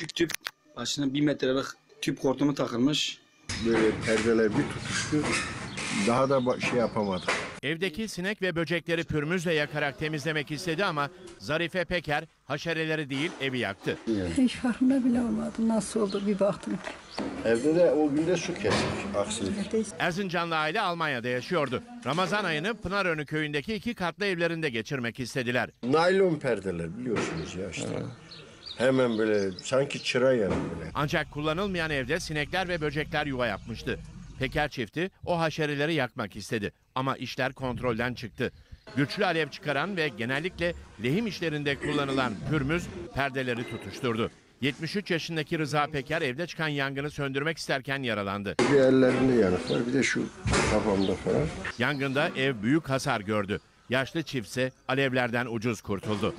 küçük tüp başına bir metrelik tüp hortumu takılmış. Böyle perdeler bir tutuştu. Daha da şey yapamadık. Evdeki sinek ve böcekleri pürmüzle yakarak temizlemek istedi ama Zarife Peker haşereleri değil evi yaktı. Hiç farkında bile olmadım. Nasıl oldu bir baktım. Evde de o günde su kestik aksilik. Erzincanlı aile Almanya'da yaşıyordu. Ramazan ayını Pınarönü köyündeki iki katlı evlerinde geçirmek istediler. Naylon perdeler biliyorsunuz ya işte. Hemen böyle sanki çıra yanı böyle. Ancak kullanılmayan evde sinekler ve böcekler yuva yapmıştı. Peker çifti o haşereleri yakmak istedi ama işler kontrolden çıktı. Güçlü alev çıkaran ve genellikle lehim işlerinde kullanılan pürmüz perdeleri tutuşturdu. 73 yaşındaki Rıza Peker evde çıkan yangını söndürmek isterken yaralandı. Bir ellerinde yanık var bir de şu kafamda falan. Yangında ev büyük hasar gördü. Yaşlı çiftse alevlerden ucuz kurtuldu.